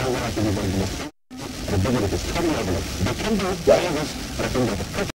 don't allow everybody to listen. The ability is totally evident. They can do whatever, but I think that the